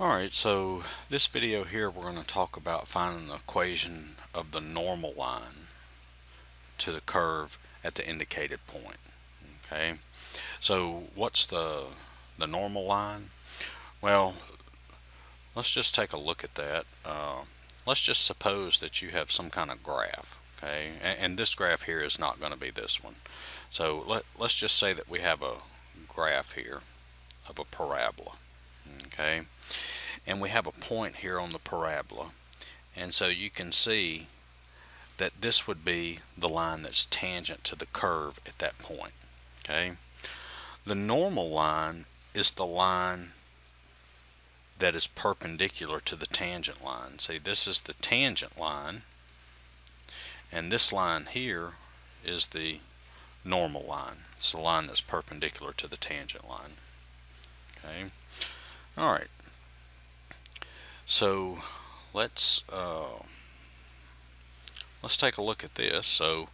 Alright, so this video here we're going to talk about finding the equation of the normal line to the curve at the indicated point. Okay, so what's the the normal line? Well, let's just take a look at that. Uh, let's just suppose that you have some kind of graph. Okay, and, and this graph here is not going to be this one. So let, let's just say that we have a graph here of a parabola. Okay? And we have a point here on the parabola. And so you can see that this would be the line that's tangent to the curve at that point okay? The normal line is the line that is perpendicular to the tangent line. See this is the tangent line and this line here is the normal line. It's the line that's perpendicular to the tangent line okay alright so let's uh, let's take a look at this. So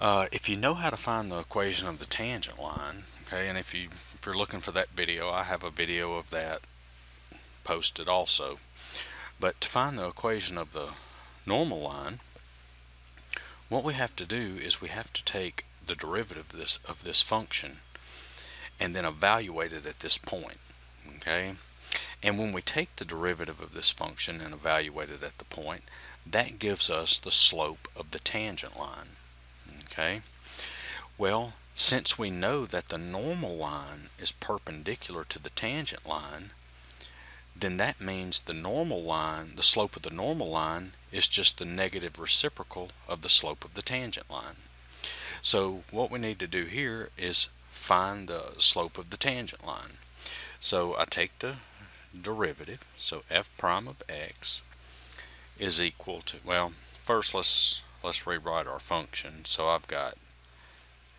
uh, if you know how to find the equation of the tangent line, okay, and if you if you're looking for that video, I have a video of that posted also. But to find the equation of the normal line, what we have to do is we have to take the derivative of this of this function and then evaluate it at this point. Okay, and when we take the derivative of this function and evaluate it at the point, that gives us the slope of the tangent line. Okay. Well, since we know that the normal line is perpendicular to the tangent line, then that means the normal line, the slope of the normal line, is just the negative reciprocal of the slope of the tangent line. So what we need to do here is find the slope of the tangent line. So I take the derivative. So f prime of x is equal to, well, first let's, let's rewrite our function. So I've got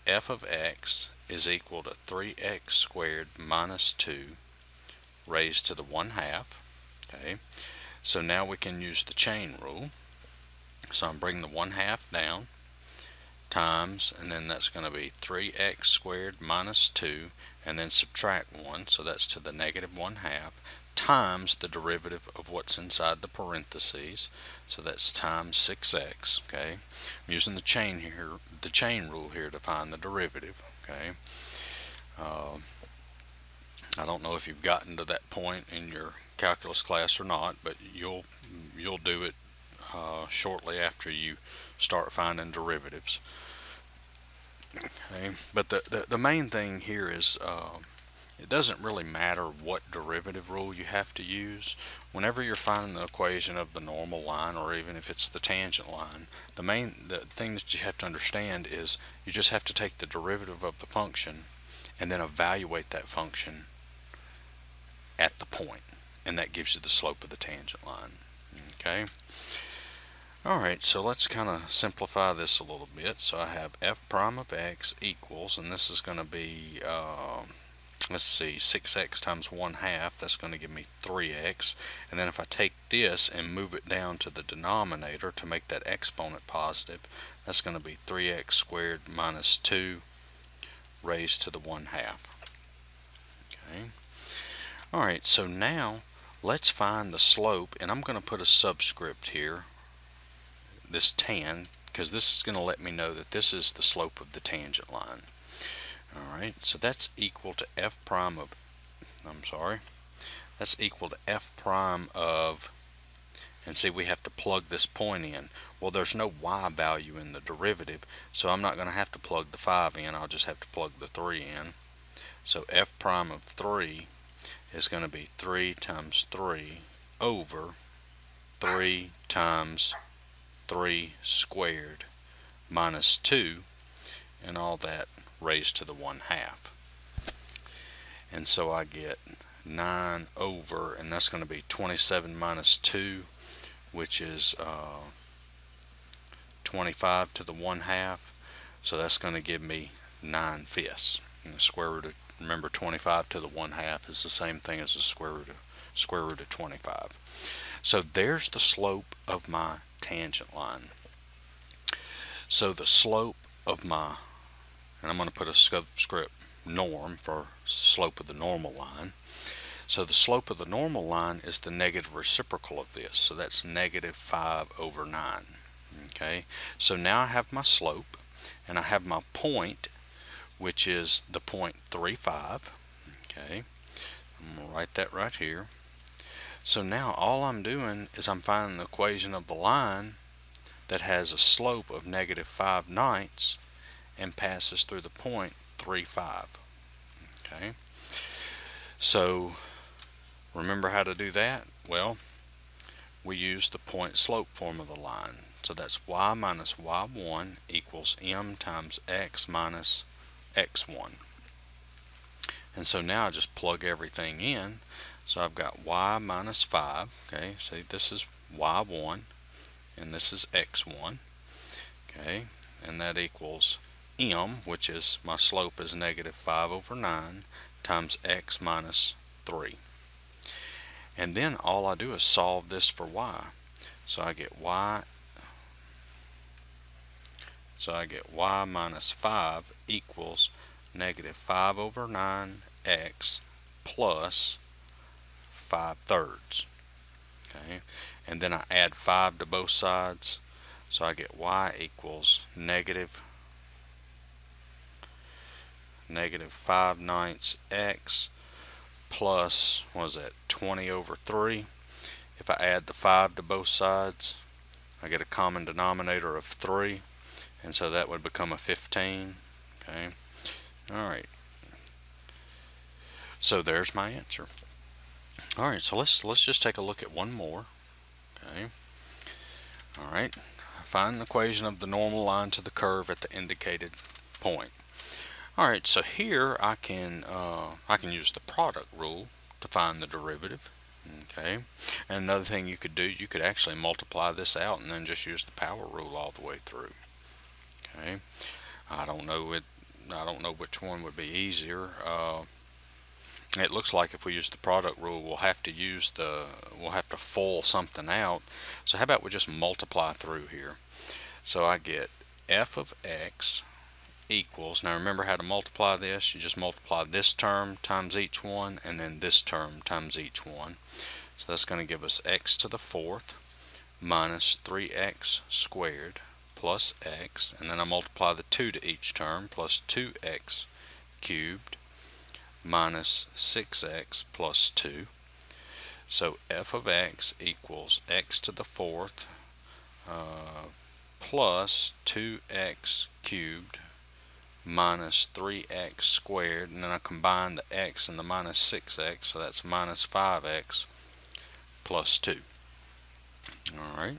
f of x is equal to 3x squared minus 2 raised to the 1 half. Okay, so now we can use the chain rule. So I'm bringing the 1 half down times, and then that's going to be 3x squared minus 2, and then subtract 1, so that's to the negative 1 half times the derivative of what's inside the parentheses. So that's times 6x. Okay, I'm using the chain here, the chain rule here to find the derivative. Okay, uh, I don't know if you've gotten to that point in your calculus class or not, but you'll you'll do it uh, shortly after you start finding derivatives. Okay, but the the, the main thing here is. Uh, it doesn't really matter what derivative rule you have to use. Whenever you're finding the equation of the normal line or even if it's the tangent line, the main the thing that you have to understand is you just have to take the derivative of the function and then evaluate that function at the point and that gives you the slope of the tangent line. Okay. Alright, so let's kind of simplify this a little bit. So I have f prime of x equals, and this is going to be uh, let's see 6x times 1 half that's going to give me 3x and then if I take this and move it down to the denominator to make that exponent positive that's going to be 3x squared minus 2 raised to the 1 half. Okay. Alright so now let's find the slope and I'm going to put a subscript here this tan because this is going to let me know that this is the slope of the tangent line Alright, so that's equal to f prime of, I'm sorry, that's equal to f prime of, and see we have to plug this point in. Well there's no y value in the derivative, so I'm not going to have to plug the 5 in, I'll just have to plug the 3 in. So f prime of 3 is going to be 3 times 3 over 3 times 3 squared minus 2 and all that raised to the 1 half. And so I get 9 over, and that's going to be 27 minus 2, which is uh, 25 to the 1 half. So that's going to give me 9 fifths. And the square root of, remember 25 to the 1 half is the same thing as the square root of, square root of 25. So there's the slope of my tangent line. So the slope of my and I'm going to put a subscript norm for slope of the normal line. So the slope of the normal line is the negative reciprocal of this. So that's negative 5 over 9. Okay, so now I have my slope and I have my point which is the point 35. Okay, I'm going to write that right here. So now all I'm doing is I'm finding the equation of the line that has a slope of negative 5 ninths and passes through the point 3, 5. Okay. So remember how to do that? Well, we use the point slope form of the line. So that's y minus y1 equals m times x minus x1. And so now I just plug everything in. So I've got y minus 5. Okay, see this is y1 and this is x1. Okay, and that equals m, which is my slope is negative 5 over 9 times x minus 3. And then all I do is solve this for y. So I get y so I get y minus 5 equals negative 5 over 9x plus 5 thirds. Okay, and then I add 5 to both sides. So I get y equals negative negative 5 ninths x plus, what is that, 20 over 3. If I add the 5 to both sides, I get a common denominator of 3, and so that would become a 15. Okay, alright. So there's my answer. Alright, so let's let's just take a look at one more. Okay. Alright. Find the equation of the normal line to the curve at the indicated point. Alright, so here I can uh, I can use the product rule to find the derivative. Okay, and another thing you could do, you could actually multiply this out and then just use the power rule all the way through. Okay, I don't know it. I don't know which one would be easier. Uh, it looks like if we use the product rule, we'll have to use the we'll have to FOIL something out. So how about we just multiply through here? So I get f of x equals, now remember how to multiply this, you just multiply this term times each one and then this term times each one. So that's going to give us x to the fourth minus 3x squared plus x and then I multiply the 2 to each term plus 2x cubed minus 6x plus 2. So f of x equals x to the fourth uh, plus 2x cubed minus 3x squared. And then I combine the x and the minus 6x so that's minus 5x plus 2 alright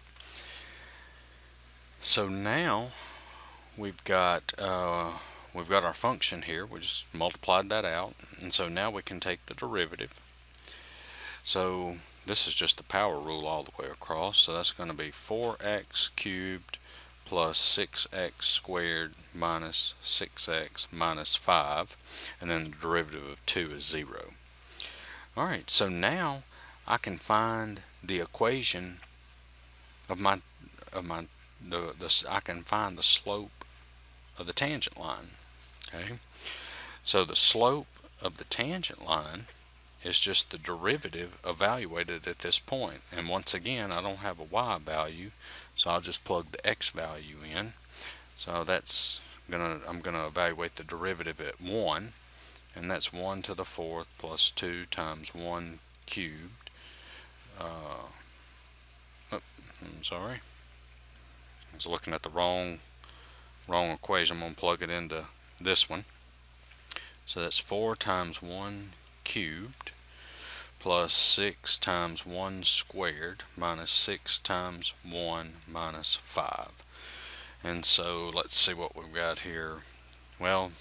so now we've got uh, we've got our function here. We just multiplied that out. And so now we can take the derivative. So this is just the power rule all the way across. So that's going to be 4x cubed plus 6x squared minus 6x minus 5 and then the derivative of 2 is 0. Alright, so now I can find the equation of my of my the, the I can find the slope of the tangent line. Okay, so the slope of the tangent line is just the derivative evaluated at this point. And once again, I don't have a y value, so I'll just plug the x value in. So that's gonna I'm gonna evaluate the derivative at 1 and that's 1 to the fourth plus 2 times 1 cubed. Uh, oh, I'm sorry. I was looking at the wrong wrong equation. I'm to plug it into this one. So that's 4 times 1 cubed plus 6 times 1 squared minus 6 times 1 minus 5. And so let's see what we've got here. Well,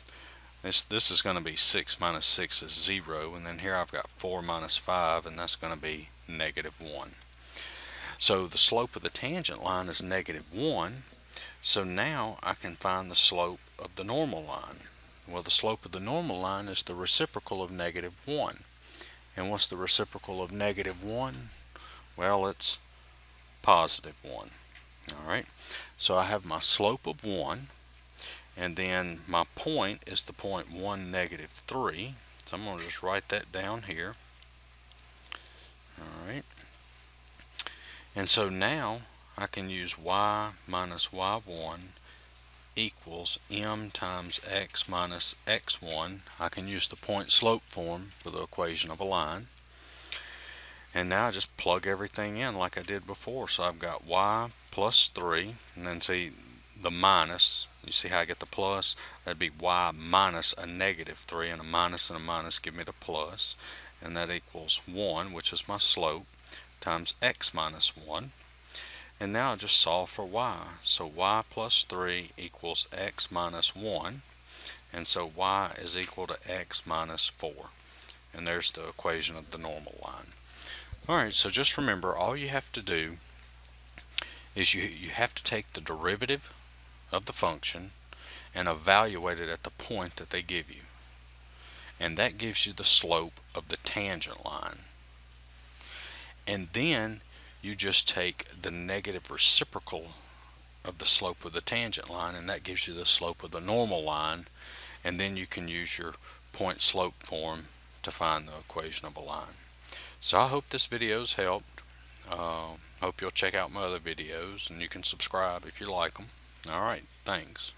this, this is going to be 6 minus 6 is 0. And then here I've got 4 minus 5, and that's going to be negative 1. So the slope of the tangent line is negative 1. So now I can find the slope of the normal line? Well, the slope of the normal line is the reciprocal of negative 1. And what's the reciprocal of negative 1? Well, it's positive 1. All right. So I have my slope of 1. And then my point is the point 1, negative 3. So I'm going to just write that down here. All right. And so now I can use y minus y1 equals m times x minus x1. I can use the point slope form for the equation of a line. And now I just plug everything in like I did before. So I've got y plus 3, and then see the minus. You see how I get the plus? That'd be y minus a negative 3, and a minus and a minus give me the plus. And that equals 1, which is my slope, times x minus 1. And now just solve for y. So y plus 3 equals x minus 1. And so y is equal to x minus 4. And there's the equation of the normal line. Alright, so just remember all you have to do is you, you have to take the derivative of the function and evaluate it at the point that they give you. And that gives you the slope of the tangent line. And then you just take the negative reciprocal of the slope of the tangent line and that gives you the slope of the normal line and then you can use your point slope form to find the equation of a line. So I hope this video's helped. Uh, hope you'll check out my other videos and you can subscribe if you like them. Alright, thanks.